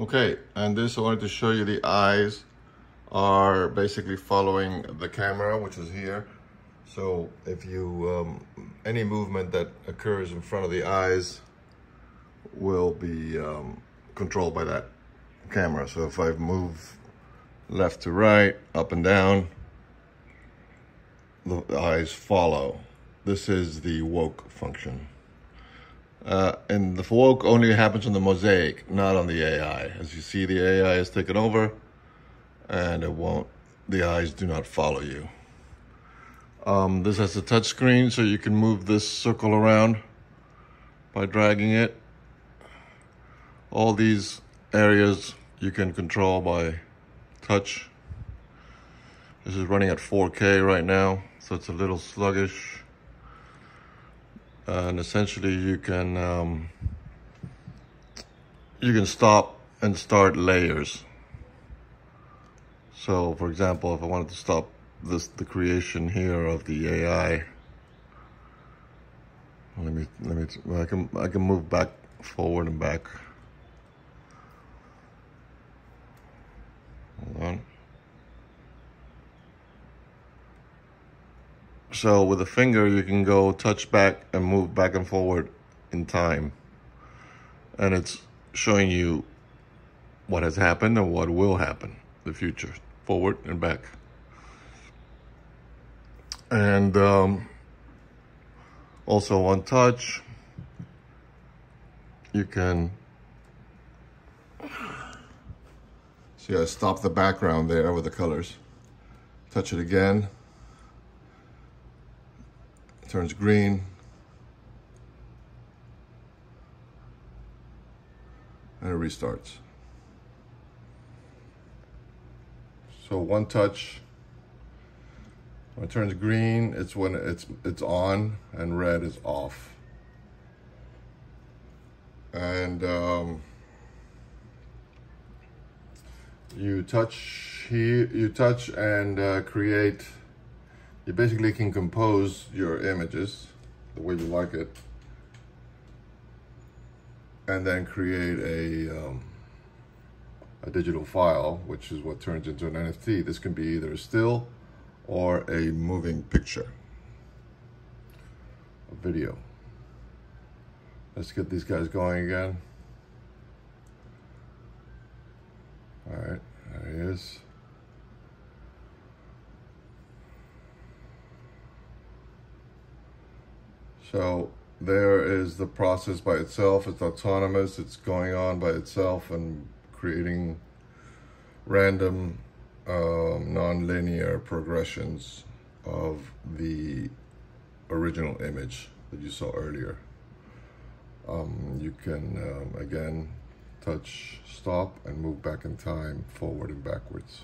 Okay, and this I wanted to show you the eyes are basically following the camera, which is here. So if you, um, any movement that occurs in front of the eyes will be um, controlled by that camera. So if I move left to right, up and down, the eyes follow. This is the woke function. Uh, and the woke only happens on the mosaic, not on the AI. As you see, the AI is taken over and it won't, the eyes do not follow you. Um, this has a touch screen, so you can move this circle around by dragging it. All these areas you can control by touch. This is running at 4K right now, so it's a little sluggish. And essentially you can um, you can stop and start layers. So for example, if I wanted to stop this the creation here of the AI, let me let me I can I can move back forward and back. Hold on. So with a finger, you can go touch back and move back and forward in time. And it's showing you what has happened and what will happen, the future, forward and back. And um, also on touch, you can see I stopped the background there with the colors. Touch it again turns green. And it restarts. So one touch, when it turns green, it's when it's, it's on and red is off. And um, you touch here, you touch and uh, create you basically can compose your images the way you like it and then create a, um, a digital file, which is what turns into an NFT. This can be either a still or a moving picture, a video. Let's get these guys going again. All right, there he is. So there is the process by itself. It's autonomous. It's going on by itself and creating random um, non-linear progressions of the original image that you saw earlier. Um, you can, um, again, touch stop and move back in time, forward and backwards.